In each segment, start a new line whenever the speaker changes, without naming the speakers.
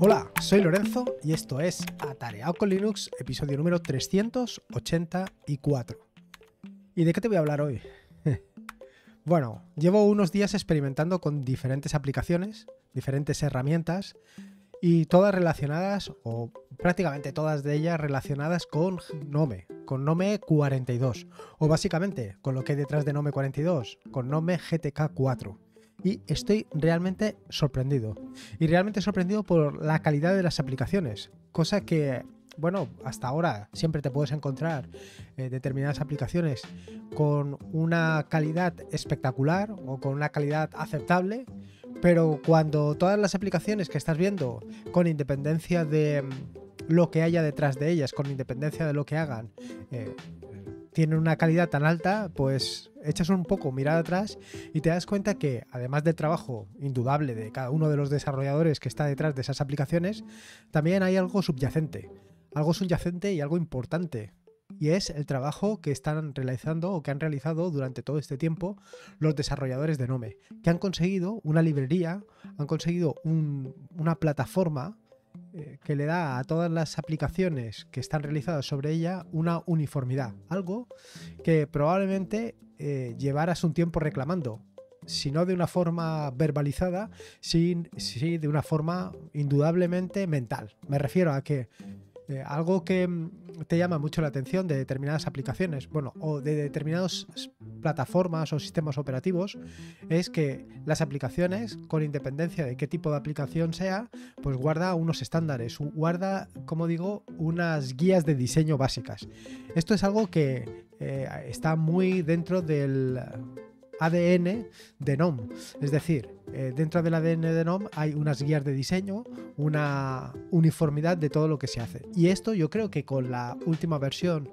Hola, soy Lorenzo y esto es Atareado con Linux, episodio número 384. ¿Y de qué te voy a hablar hoy? bueno, llevo unos días experimentando con diferentes aplicaciones, diferentes herramientas y todas relacionadas, o prácticamente todas de ellas relacionadas con Nome, con Nome 42, o básicamente con lo que hay detrás de Nome 42, con Nome GTK 4 y estoy realmente sorprendido. Y realmente sorprendido por la calidad de las aplicaciones, cosa que, bueno, hasta ahora siempre te puedes encontrar eh, determinadas aplicaciones con una calidad espectacular o con una calidad aceptable, pero cuando todas las aplicaciones que estás viendo, con independencia de mm, lo que haya detrás de ellas, con independencia de lo que hagan, eh, tienen una calidad tan alta, pues echas un poco mirada atrás y te das cuenta que además del trabajo indudable de cada uno de los desarrolladores que está detrás de esas aplicaciones, también hay algo subyacente, algo subyacente y algo importante. Y es el trabajo que están realizando o que han realizado durante todo este tiempo los desarrolladores de Nome, que han conseguido una librería, han conseguido una plataforma eh, que le da a todas las aplicaciones que están realizadas sobre ella una uniformidad, algo que probablemente eh, llevaras un tiempo reclamando, si no de una forma verbalizada, sí, sí de una forma indudablemente mental. Me refiero a que eh, algo que mm, te llama mucho la atención de determinadas aplicaciones, bueno, o de determinadas plataformas o sistemas operativos, es que las aplicaciones, con independencia de qué tipo de aplicación sea, pues guarda unos estándares, guarda, como digo, unas guías de diseño básicas. Esto es algo que eh, está muy dentro del ADN de NOM. Es decir, eh, dentro del ADN de NOM hay unas guías de diseño, una uniformidad de todo lo que se hace. Y esto yo creo que con la última versión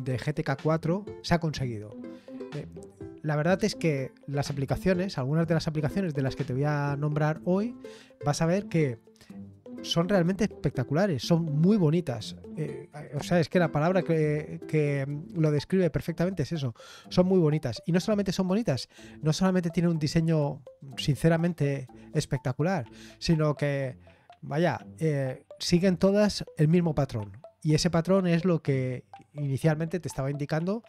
de GTK 4 se ha conseguido. Eh, la verdad es que las aplicaciones, algunas de las aplicaciones de las que te voy a nombrar hoy, vas a ver que son realmente espectaculares, son muy bonitas. Eh, o sea, es que la palabra que, lo describe perfectamente es eso, son muy bonitas. Y no solamente son bonitas, no solamente tienen un diseño sinceramente espectacular, sino que, vaya, eh, siguen todas el mismo patrón. Y ese patrón es lo que inicialmente te estaba indicando,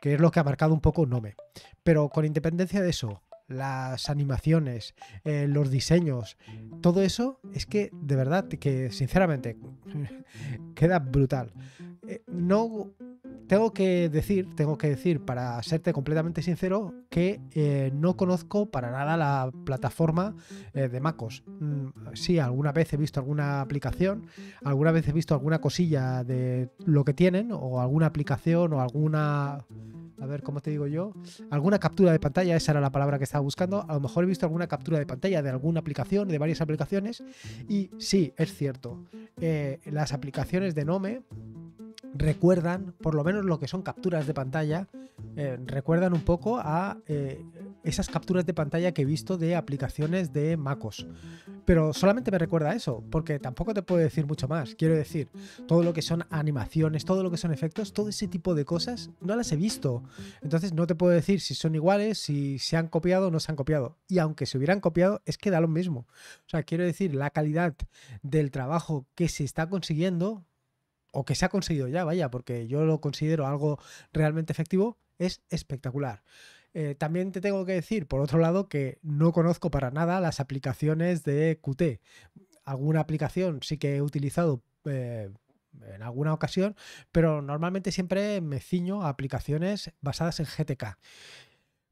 que es lo que ha marcado un poco Nome. Pero con independencia de eso, las animaciones, eh, los diseños, todo eso es que de verdad que sinceramente queda brutal. Eh, no tengo que decir, tengo que decir para serte completamente sincero que eh, no conozco para nada la plataforma de MacOS. Mm, sí, alguna vez he visto alguna aplicación, alguna vez he visto alguna cosilla de lo que tienen o alguna aplicación o alguna a ver, ¿cómo te digo yo? Alguna captura de pantalla, esa era la palabra que estaba buscando. A lo mejor he visto alguna captura de pantalla de alguna aplicación, de varias aplicaciones. Y sí, es cierto. Eh, las aplicaciones de Nome recuerdan, por lo menos lo que son capturas de pantalla, eh, recuerdan un poco a eh, esas capturas de pantalla que he visto de aplicaciones de MacOS. Pero solamente me recuerda a eso, porque tampoco te puedo decir mucho más. Quiero decir, todo lo que son animaciones, todo lo que son efectos, todo ese tipo de cosas no las he visto. Entonces no te puedo decir si son iguales, si se han copiado o no se han copiado. Y aunque se hubieran copiado, es que da lo mismo. O sea, quiero decir, la calidad del trabajo que se está consiguiendo o que se ha conseguido ya, vaya, porque yo lo considero algo realmente efectivo, es espectacular. Eh, también te tengo que decir, por otro lado, que no conozco para nada las aplicaciones de Qt. Alguna aplicación sí que he utilizado eh, en alguna ocasión, pero normalmente siempre me ciño a aplicaciones basadas en GTK.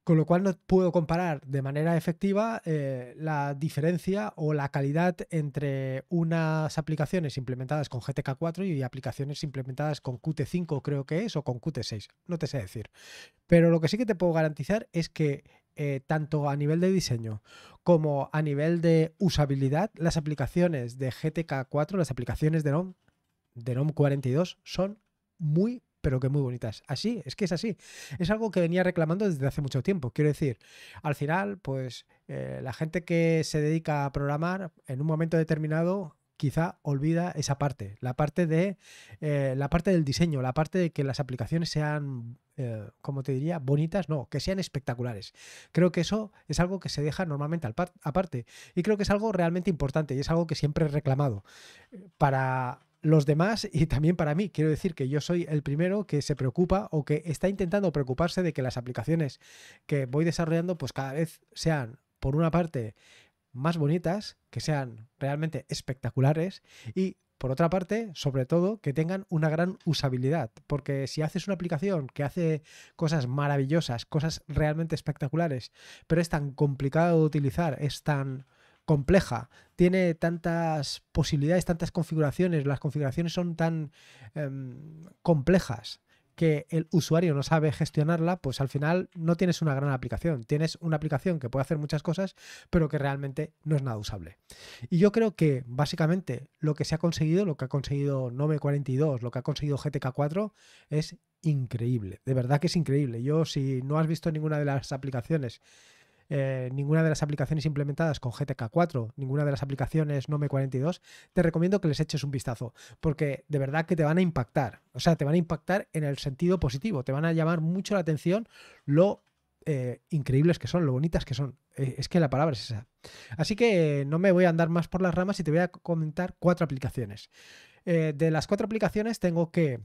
Con lo cual no puedo comparar de manera efectiva eh, la diferencia o la calidad entre unas aplicaciones implementadas con GTK4 y aplicaciones implementadas con Qt5 creo que es o con Qt6. No te sé decir. Pero lo que sí que te puedo garantizar es que eh, tanto a nivel de diseño como a nivel de usabilidad, las aplicaciones de GTK4, las aplicaciones de NOM, de NOM 42 son muy pero que muy bonitas. Así, es que es así. Es algo que venía reclamando desde hace mucho tiempo. Quiero decir, al final, pues eh, la gente que se dedica a programar, en un momento determinado, quizá olvida esa parte, la parte de eh, la parte del diseño, la parte de que las aplicaciones sean, eh, como te diría, bonitas, no, que sean espectaculares. Creo que eso es algo que se deja normalmente aparte y creo que es algo realmente importante y es algo que siempre he reclamado para los demás y también para mí. Quiero decir que yo soy el primero que se preocupa o que está intentando preocuparse de que las aplicaciones que voy desarrollando pues cada vez sean, por una parte, más bonitas, que sean realmente espectaculares y por otra parte, sobre todo, que tengan una gran usabilidad, porque si haces una aplicación que hace cosas maravillosas, cosas realmente espectaculares, pero es tan complicado de utilizar, es tan compleja, tiene tantas posibilidades, tantas configuraciones, las configuraciones son tan em, complejas que el usuario no sabe gestionarla, pues al final no tienes una gran aplicación. Tienes una aplicación que puede hacer muchas cosas, pero que realmente no es nada usable. Y yo creo que básicamente lo que se ha conseguido, lo que ha conseguido Nome 42, lo que ha conseguido GTK 4, es increíble. De verdad que es increíble. Yo, si no has visto ninguna de las aplicaciones eh, ninguna de las aplicaciones implementadas con GTK4, ninguna de las aplicaciones Nome 42, te recomiendo que les eches un vistazo, porque de verdad que te van a impactar. O sea, te van a impactar en el sentido positivo, te van a llamar mucho la atención lo eh, increíbles que son, lo bonitas que son. Eh, es que la palabra es esa. Así que no me voy a andar más por las ramas y te voy a comentar cuatro aplicaciones. de las cuatro aplicaciones tengo que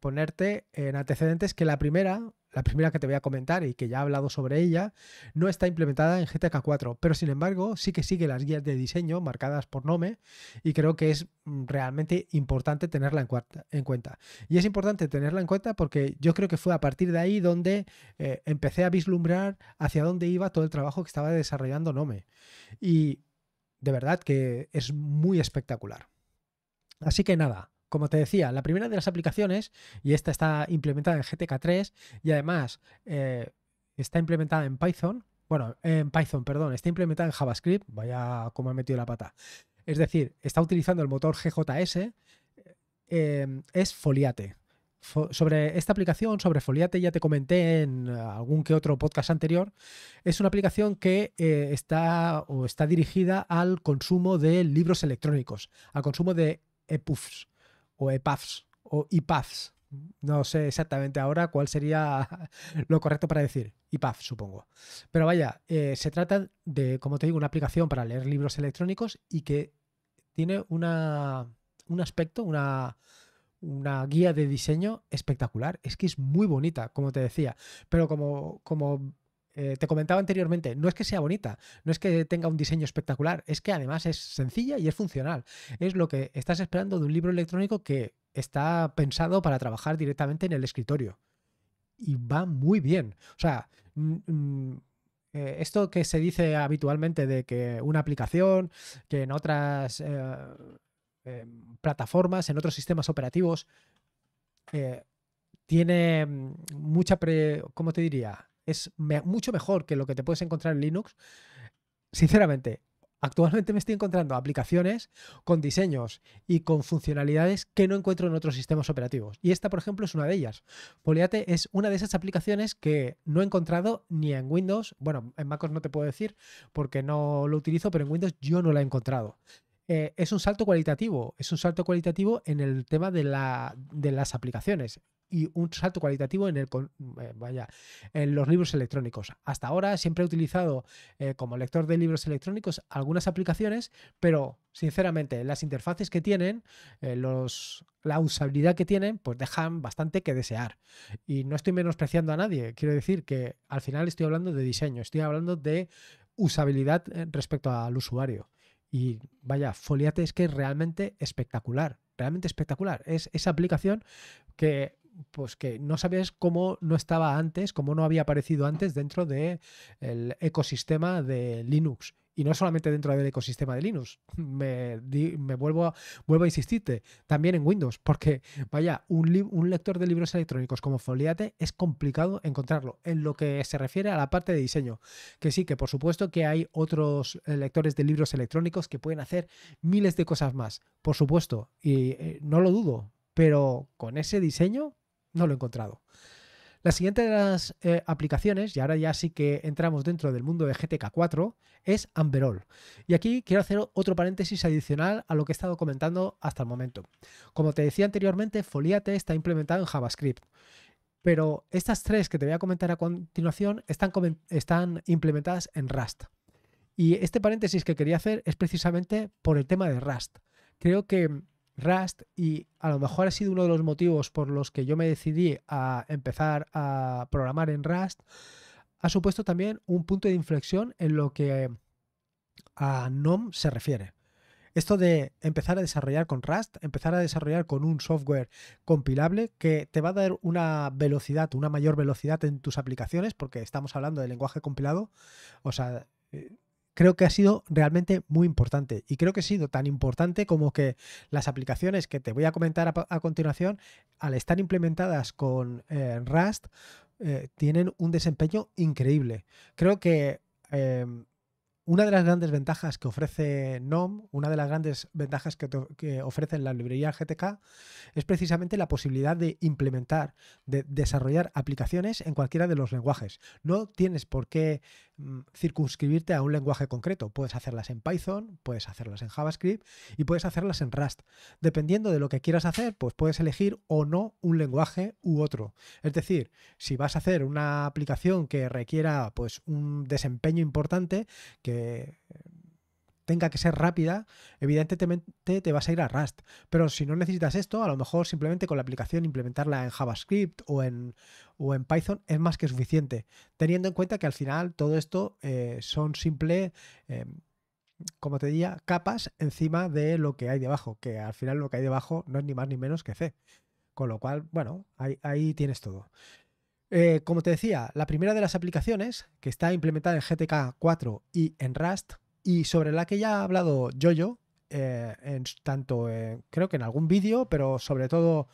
ponerte en antecedentes que la primera la primera que te voy a comentar y que ya he hablado sobre ella, no está implementada en GTK 4, pero sin embargo sí que sigue las guías de diseño marcadas por Nome y creo que es mm, realmente importante tenerla en, cuenta. Y es importante tenerla en cuenta porque yo creo que fue a partir de ahí donde eh, empecé a vislumbrar hacia dónde iba todo el trabajo que estaba desarrollando Nome. Y de verdad que es muy espectacular. Así que nada, como te decía, la primera de las aplicaciones, y esta está implementada en GTK3 y además eh, está implementada en Python, bueno, en Python, perdón, está implementada en JavaScript, vaya como he metido la pata. Es decir, está utilizando el motor GJS, eh, es Foliate. sobre esta aplicación, sobre Foliate, ya te comenté en algún que otro podcast anterior. Es una aplicación que eh, está o está dirigida al consumo de libros electrónicos, al consumo de EPUFs o EPUFs o IPAFs. No sé exactamente ahora cuál sería lo correcto para decir. IPAF, supongo. Pero vaya, eh, se trata de, como te digo, una aplicación para leer libros electrónicos y que tiene una, un aspecto, una, una guía de diseño espectacular. Es que es muy bonita, como te decía. Pero como, como eh, te comentaba anteriormente, no es que sea bonita, no es que tenga un diseño espectacular, es que además es sencilla y es funcional. Es lo que estás esperando de un libro electrónico que está pensado para trabajar directamente en el escritorio. Y va muy bien. O sea, eh, esto que se dice habitualmente de que una aplicación, que en otras eh, plataformas, en otros sistemas operativos, tiene mm, mucha, pre, ¿cómo te diría? Es mucho mejor que lo que te puedes encontrar en Linux. Sinceramente, actualmente me estoy encontrando aplicaciones con diseños y con funcionalidades que no encuentro en otros sistemas operativos. Y esta, por ejemplo, es una de ellas. Foliate es una de esas aplicaciones que no he encontrado ni en Windows. Bueno, en MacOS no te puedo decir porque no lo utilizo, pero en Windows yo no la he encontrado. Eh, es un salto cualitativo, es un salto cualitativo en el tema de, la, de las aplicaciones y un salto cualitativo en, el, eh, vaya, en los libros electrónicos. Hasta ahora siempre he utilizado eh, como lector de libros electrónicos algunas aplicaciones, pero sinceramente las interfaces que tienen, los, la usabilidad que tienen, pues dejan bastante que desear. Y no estoy menospreciando a nadie, quiero decir que al final estoy hablando de diseño, estoy hablando de usabilidad respecto al usuario. Y vaya, Foliate es que es realmente espectacular, realmente espectacular. Es esa aplicación que pues que no sabes cómo no estaba antes, cómo no había aparecido antes dentro del ecosistema de Linux. Y no solamente dentro del ecosistema de Linux, me, vuelvo, a, vuelvo a insistirte, también en Windows, porque vaya, un, un, lector de libros electrónicos como Foliate es complicado encontrarlo en lo que se refiere a la parte de diseño. Que sí, que por supuesto que hay otros eh, lectores de libros electrónicos que pueden hacer miles de cosas más, por supuesto, y eh, no lo dudo, pero con ese diseño no lo he encontrado. La siguiente de las eh, aplicaciones, y ahora ya sí que entramos dentro del mundo de GTK 4, es Amberol. Y aquí quiero hacer otro paréntesis adicional a lo que he estado comentando hasta el momento. Como te decía anteriormente, Foliate está implementado en JavaScript. Pero estas tres que te voy a comentar a continuación están implementadas en Rust. Y este paréntesis que quería hacer es precisamente por el tema de Rust. Creo que Rust, y a lo mejor ha sido uno de los motivos por los que yo me decidí a empezar a programar en Rust, ha supuesto también un punto de inflexión en lo que a NOM se refiere. Esto de empezar a desarrollar con Rust, empezar a desarrollar con un software compilable que te va a dar una velocidad, una mayor velocidad en tus aplicaciones, porque estamos hablando de lenguaje compilado. O sea, eh, creo que ha sido realmente muy importante. Y creo que ha sido tan importante como que las aplicaciones que te voy a comentar a, continuación, al estar implementadas con eh, Rust, eh, tienen un desempeño increíble. Creo que em, una de las grandes ventajas que ofrece NOM, una de las grandes ventajas que, que, ofrece la librería GTK, es precisamente la posibilidad de implementar, de desarrollar aplicaciones en cualquiera de los lenguajes. No tienes por qué circunscribirte a un lenguaje concreto. Puedes hacerlas en Python, puedes hacerlas en JavaScript y puedes hacerlas en Rust. Dependiendo de lo que quieras hacer, pues puedes elegir o no un lenguaje u otro. Es decir, si vas a hacer una aplicación que requiera pues un desempeño importante, que tenga que ser rápida, evidentemente te vas a ir a Rust. Pero si no necesitas esto, a lo mejor simplemente con la aplicación implementarla en JavaScript o en, o en Python es más que suficiente, teniendo en cuenta que al final todo esto eh, son simple, em, como te diría, capas encima de lo que hay debajo, que al final lo que hay debajo no es ni más ni menos que C. Con lo cual, bueno, ahí, tienes todo. Eh, como te decía, la primera de las aplicaciones que está implementada en GTK 4 y en Rust y sobre la que ya ha hablado Jojo, eh, en, tanto creo que en algún vídeo, pero sobre todo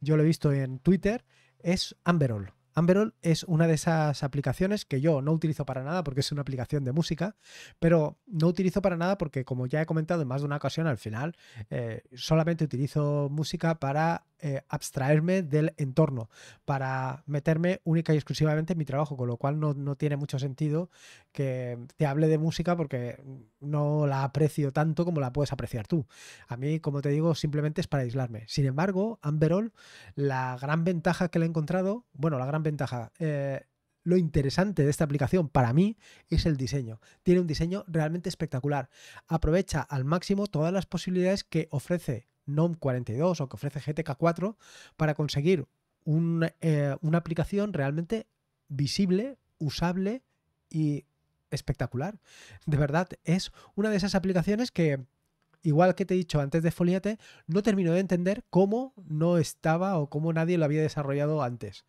yo lo he visto en Twitter, es Amberol. Amberol es una de esas aplicaciones que yo no utilizo para nada porque es una aplicación de música, pero no utilizo para nada porque, como ya he comentado en más de una ocasión, al final eh, solamente utilizo música para eh, abstraerme del entorno, para meterme única y exclusivamente en mi trabajo, con lo cual no, tiene mucho sentido que te hable de música porque no la aprecio tanto como la puedes apreciar tú. A mí, como te digo, simplemente es para aislarme. Sin embargo, Amberol, la gran ventaja que le he encontrado, bueno, la gran ventaja... Eh, lo interesante de esta aplicación para mí es el diseño. Tiene un diseño realmente espectacular. Aprovecha al máximo todas las posibilidades que ofrece NOM 42 o que ofrece GTK 4 para conseguir eh, una aplicación realmente visible, usable y espectacular. De verdad, es una de esas aplicaciones que, igual que te he dicho antes de Foliate, no termino de entender cómo no estaba o cómo nadie lo había desarrollado antes.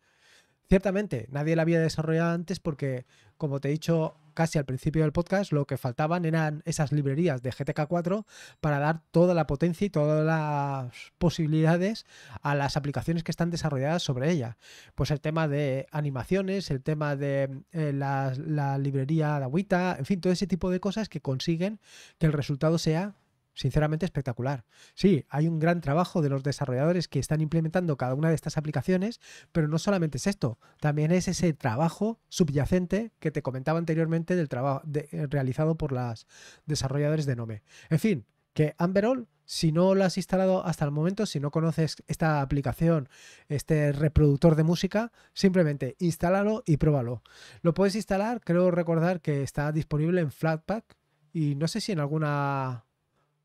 Ciertamente, nadie la había desarrollado antes porque, como te he dicho casi al principio del podcast, lo que faltaban eran esas librerías de GTK 4 para dar toda la potencia y todas las posibilidades a las aplicaciones que están desarrolladas sobre ella. Pues el tema de animaciones, el tema de eh, la, la librería de agüita, en fin, todo ese tipo de cosas que consiguen que el resultado sea sinceramente espectacular. Sí, hay un gran trabajo de los desarrolladores que están implementando cada una de estas aplicaciones, pero no solamente es esto, también es ese trabajo subyacente que te comentaba anteriormente del trabajo eh, realizado por los desarrolladores de Nome. En fin, que Amberol, si no lo has instalado hasta el momento, si no conoces esta aplicación, este reproductor de música, simplemente instálalo y pruébalo. Lo puedes instalar, creo recordar que está disponible en Flatpak y no sé si en alguna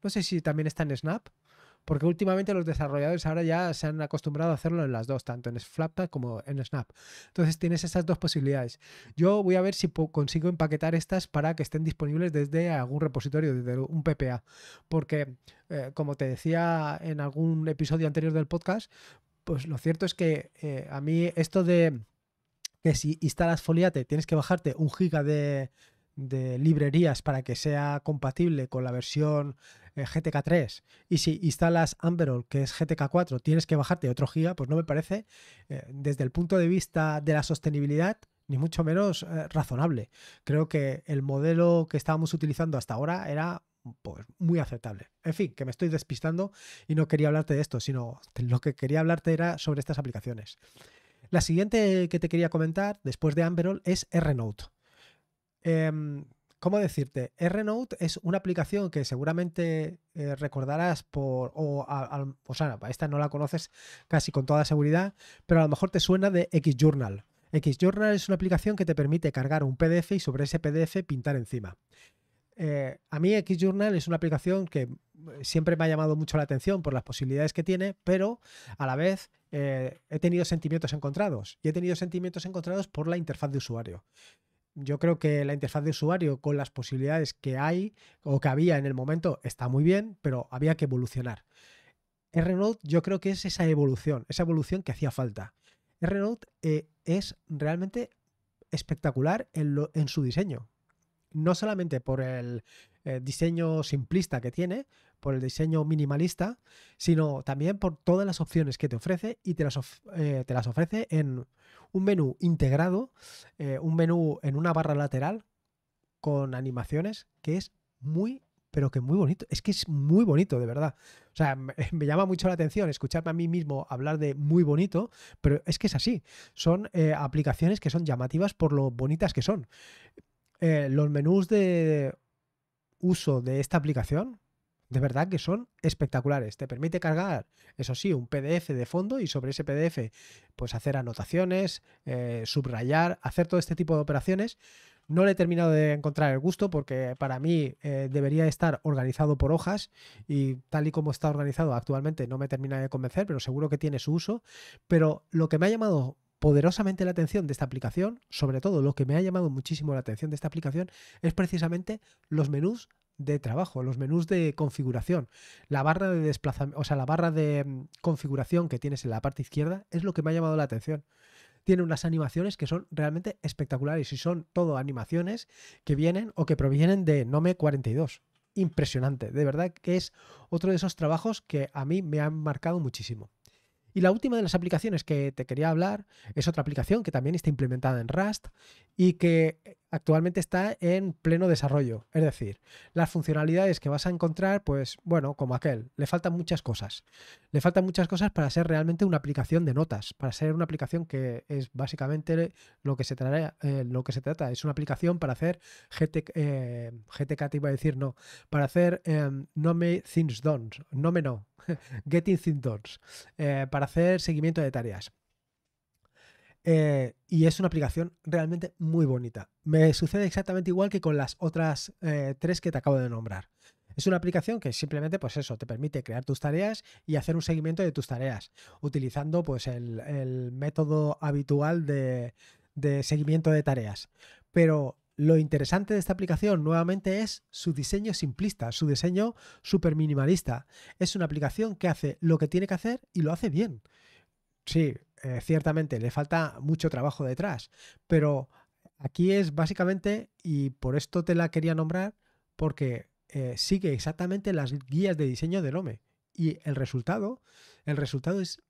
no sé si también está en Snap, porque últimamente los desarrolladores ahora ya se han acostumbrado a hacerlo en las dos, tanto en Flatpak como en Snap. Entonces tienes esas dos posibilidades. Yo voy a ver si consigo empaquetar estas para que estén disponibles desde algún repositorio, desde un PPA, porque eh, como te decía en algún episodio anterior del podcast, pues lo cierto es que eh, a mí esto de que si instalas Foliate tienes que bajarte un giga de, de librerías para que sea compatible con la versión eh, GTK 3 y si instalas Amberol, que es GTK 4, tienes que bajarte otro giga, pues no me parece, eh, desde el punto de vista de la sostenibilidad, ni mucho menos eh, razonable. Creo que el modelo que estábamos utilizando hasta ahora era pues, muy aceptable. En fin, que me estoy despistando y no quería hablarte de esto, sino lo que quería hablarte era sobre estas aplicaciones. La siguiente que te quería comentar, después de Amberol, es RNote. Em, ¿Cómo decirte? RNote es una aplicación que seguramente eh, recordarás por. O, o sea, esta no la conoces casi con toda seguridad, pero a lo mejor te suena de XJournal. XJournal es una aplicación que te permite cargar un PDF y sobre ese PDF pintar encima. Eh, a mí XJournal es una aplicación que siempre me ha llamado mucho la atención por las posibilidades que tiene, pero a la vez eh, he tenido sentimientos encontrados. Y he tenido sentimientos encontrados por la interfaz de usuario. Yo creo que la interfaz de usuario con las posibilidades que hay o que había en el momento está muy bien, pero había que evolucionar. RNote yo creo que es esa evolución, esa evolución que hacía falta. RNote eh, es realmente espectacular en, su diseño. No solamente por el eh, diseño simplista que tiene, por el diseño minimalista, sino también por todas las opciones que te ofrece y te las, eh, te las ofrece en un menú integrado, eh, un menú en una barra lateral con animaciones que es muy, pero que muy bonito. Es que es muy bonito, de verdad. O sea, me, llama mucho la atención escucharme a mí mismo hablar de muy bonito, pero es que es así. Son aplicaciones que son llamativas por lo bonitas que son. Los menús de uso de esta aplicación de verdad que son espectaculares. Te permite cargar, eso sí, un PDF de fondo y sobre ese PDF pues hacer anotaciones, eh, subrayar, hacer todo este tipo de operaciones. No le he terminado de encontrar el gusto porque para mí eh, debería estar organizado por hojas y tal y como está organizado actualmente no me termina de convencer, pero seguro que tiene su uso. Pero lo que me ha llamado poderosamente la atención de esta aplicación, sobre todo lo que me ha llamado muchísimo la atención de esta aplicación, es precisamente los menús de trabajo, los menús de configuración. La barra de desplazamiento, o sea, la barra de mm, configuración que tienes en la parte izquierda es lo que me ha llamado la atención. Tiene unas animaciones que son realmente espectaculares y son todo animaciones que vienen o que provienen de Nome 42. Impresionante, de verdad que es otro de esos trabajos que a mí me han marcado muchísimo. Y la última de las aplicaciones que te quería hablar es otra aplicación que también está implementada en Rust y que actualmente está en pleno desarrollo. Es decir, las funcionalidades que vas a encontrar, pues bueno, como aquel, le faltan muchas cosas. Le faltan muchas cosas para ser realmente una aplicación de notas, para ser una aplicación que es básicamente lo que se, eh, trata. Es una aplicación para hacer GT, eh, GTK, te iba a decir no, para hacer em, no me things done, no me no, getting things done, eh, para hacer seguimiento de tareas. Eh, y es una aplicación realmente muy bonita. Me sucede exactamente igual que con las otras eh, tres que te acabo de nombrar. Es una aplicación que simplemente, pues eso, te permite crear tus tareas y hacer un seguimiento de tus tareas, utilizando pues el, método habitual de, de seguimiento de tareas. Pero lo interesante de esta aplicación nuevamente es su diseño simplista, su diseño súper minimalista. Es una aplicación que hace lo que tiene que hacer y lo hace bien. Sí, eh, ciertamente le falta mucho trabajo detrás, pero aquí es básicamente, y por esto te la quería nombrar, porque eh, sigue exactamente las guías de diseño del OME. Y el resultado, el resultado es,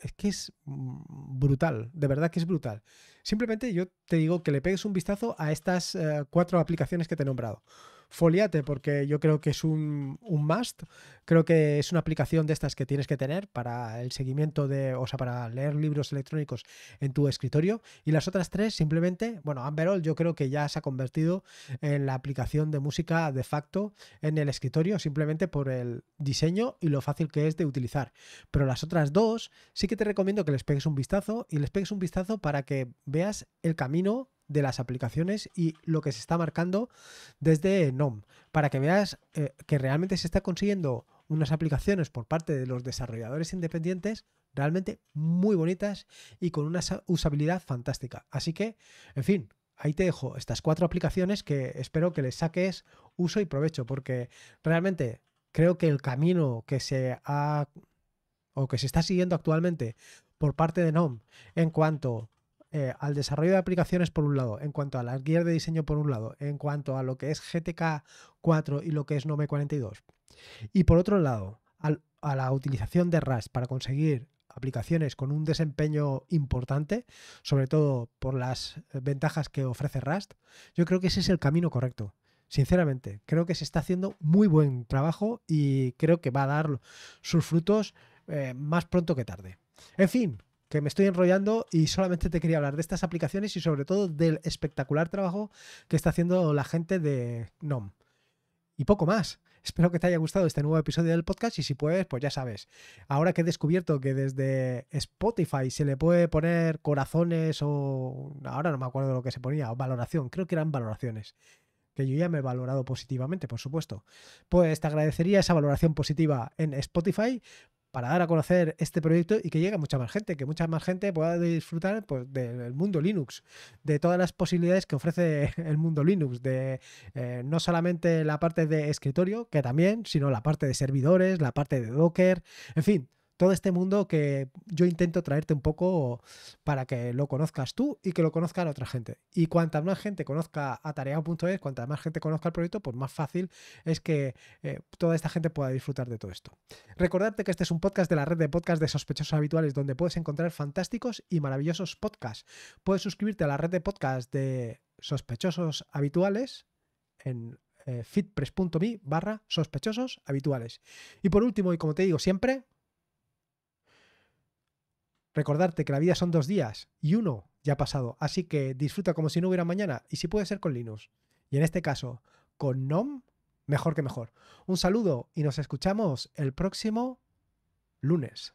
es que es mm, brutal, de verdad que es brutal. Simplemente yo te digo que le pegues un vistazo a estas eh, cuatro aplicaciones que te he nombrado. Foliate, porque yo creo que es un, un, must. Creo que es una aplicación de estas que tienes que tener para el seguimiento de, o sea, para leer libros electrónicos en tu escritorio. Y las otras tres, simplemente, bueno, Amberol yo creo que ya se ha convertido en la aplicación de música de facto en el escritorio, simplemente por el diseño y lo fácil que es de utilizar. Pero las otras dos, sí que te recomiendo que les pegues un vistazo y les pegues un vistazo para que veas el camino de las aplicaciones y lo que se está marcando desde NOM, para que veas eh, que realmente se está consiguiendo unas aplicaciones por parte de los desarrolladores independientes realmente muy bonitas y con una usabilidad fantástica. Así que, en fin, ahí te dejo estas cuatro aplicaciones que espero que les saques uso y provecho, porque realmente creo que el camino que se ha o que se está siguiendo actualmente por parte de NOM en cuanto eh, al desarrollo de aplicaciones por un lado, en cuanto a las guías de diseño por un lado, en cuanto a lo que es GTK 4 y lo que es Nome 42. Y por otro lado, a la utilización de Rust para conseguir aplicaciones con un desempeño importante, sobre todo por las eh, ventajas que ofrece Rust, yo creo que ese es el camino correcto. Sinceramente, creo que se está haciendo muy buen trabajo y creo que va a dar sus frutos eh, más pronto que tarde. En fin, que me estoy enrollando y solamente te quería hablar de estas aplicaciones y sobre todo del espectacular trabajo que está haciendo la gente de NOM. Y poco más. Espero que te haya gustado este nuevo episodio del podcast y si puedes, pues ya sabes. Ahora que he descubierto que desde Spotify se le puede poner corazones o... Ahora no me acuerdo lo que se ponía, o valoración, creo que eran valoraciones que yo ya me he valorado positivamente, por supuesto. Pues te agradecería esa valoración positiva en Spotify para dar a conocer este proyecto y que llegue a mucha más gente, que mucha más gente pueda disfrutar pues, del mundo Linux, de todas las posibilidades que ofrece el mundo Linux, de eh, no solamente la parte de escritorio, que también, sino la parte de servidores, la parte de Docker, en fin, todo este mundo que yo intento traerte un poco para que lo conozcas tú y que lo conozcan otra gente. Y cuanta más gente conozca atareado.es, cuanta más gente conozca el proyecto, pues más fácil es que eh, toda esta gente pueda disfrutar de todo esto. Recordarte que este es un podcast de la red de podcast de sospechosos habituales donde puedes encontrar fantásticos y maravillosos podcasts. Puedes suscribirte a la red de podcast de sospechosos habituales en eh, fitpress.me barra sospechosos habituales. Y por último, y como te digo siempre, Recordarte que la vida son dos días y uno ya ha pasado, así que disfruta como si no hubiera mañana y si puede ser con Linux. Y en este caso, con NOM, mejor que mejor. Un saludo y nos escuchamos el próximo lunes.